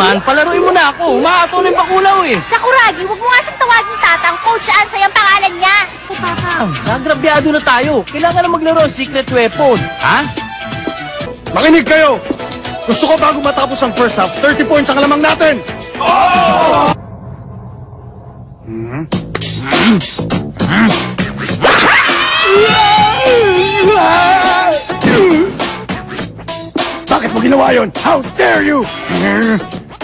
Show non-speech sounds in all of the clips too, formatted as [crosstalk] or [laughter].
Man, palaruin mo na ako. Umahato na yung bakulaw eh. Sakuragi, huwag mo nga siyang tawagin tatang. Coach Ansay ang pangalan niya. Tatang, nagrabyado na tayo. Kailangan na maglaro ng secret weapon. Ha? Makinig kayo! Gusto ko bago matapos ang first half, 30 points ang alamang natin! Bakit mo ginawa yun? How dare you!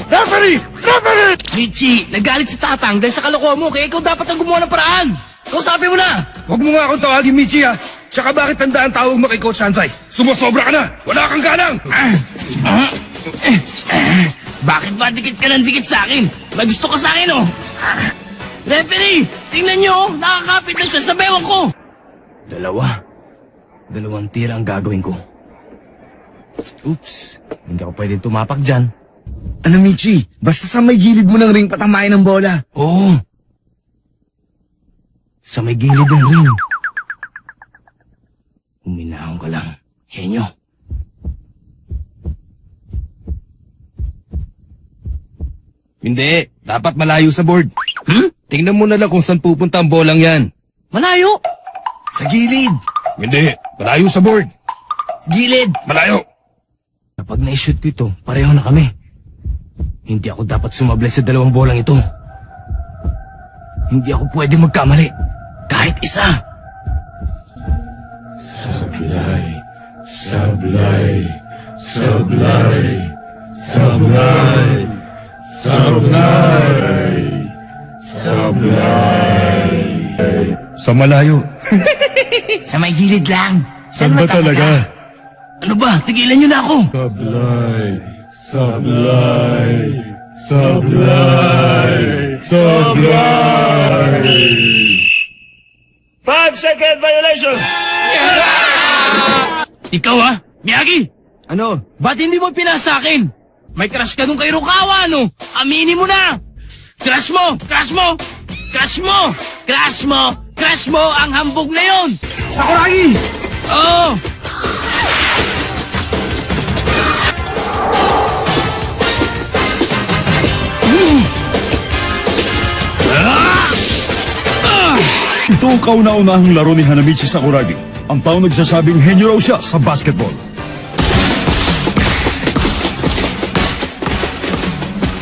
Referee! Referee! Richie, nagalit si Tatang dahil sa kalokohan mo, kaya ikaw dapat ang gumawa ng paraan. Kausapin mo na! Huwag mo nga akong tawagin, Michi, ha? Tsaka bakit tandaan tawag mo kay Coach Sansay? Sumusobra ka na! Wala kang ganang! Ah, eh, eh, Bakit ba dikit ka ng dikit sa akin? May gusto ka sa akin, oh! Ah, Referee! Tingnan nyo, oh! Nakakapit na siya sa bewang ko! Dalawa. Dalawang tira ang gagawin ko. Oops. Hindi ako pwedeng tumapak dyan. Ano, Michi? Basta sa may gilid mo ng ring patamain ng bola. Oo. Sa may gilid ng ring. Uminahon ka lang. Henyo. Hindi, dapat malayo sa board. Hmm? Tingnan mo na lang kung saan pupunta ang bolang yan. Malayo! Sa gilid. Hindi, malayo sa board. Gilid. Malayo. Kapag na-shoot ko ito, pareho na kami. Hindi ako dapat sumablay sa dalawang bolang ito. Hindi ako pwede magkamali. Kahit isa. Sablay, sablay, sablay, sablay, sablay, sablay. Sa malayo. [laughs] Sa may gilid lang. Saan ba talaga? Ano ba? Tigilan niyo na ako. Sablay, sablay, sablay, sablay. Five second violation! Ikaw ha? Miyagi! Ano? Ba't hindi mo pinasa akin? May crush ka nung kay Rukawa, no? Aminin mo na! Crush mo! Crush mo! Crush mo! Crush mo! Crush mo ang hambog na yon! Sakuragi! Oo! Ito ang kauna-unahang laro ni Hanamichi Sakuragi. Ang tao nagsasabing henyo raw siya sa basketball.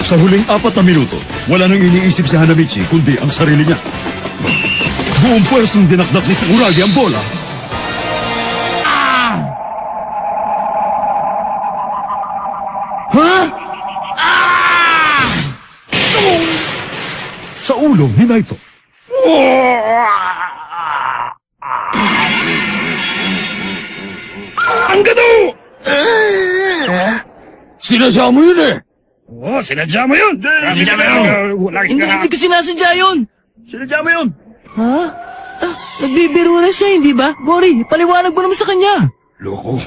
Sa huling apat na minuto, wala nang iniisip si Hanamichi kundi ang sarili niya. Buong pwersong dinakdak ni Sakuragi ang bola. Ha? Ah! Sa ulo ni Naito. Ang gano! Sinasya mo yun eh! Oo, sinadya mo yun! Sinadya mo yun! Lagi Hindi, hindi ko sinasadya yun! Sinadya mo yun! Ha? Ah, nagbibiro na siya, hindi ba? Gori, paliwanag mo naman sa kanya! Loko.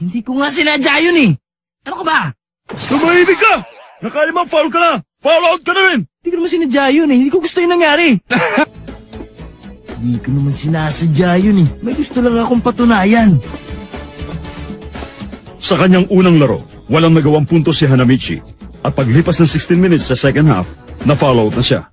Hindi ko nga sinadya yun eh! Ano ka ba? Tumahimik ka! Nakalimang foul ka na! Foul out ka na rin! Hindi ko naman sinadya yun eh. Hindi ko gusto yung nangyari. [laughs] Hindi ko naman sinasadya yun eh. May gusto lang akong patunayan. Sa kanyang unang laro, walang nagawang punto si Hanamichi. At paglipas ng 16 minutes sa second half, na-foul out na siya.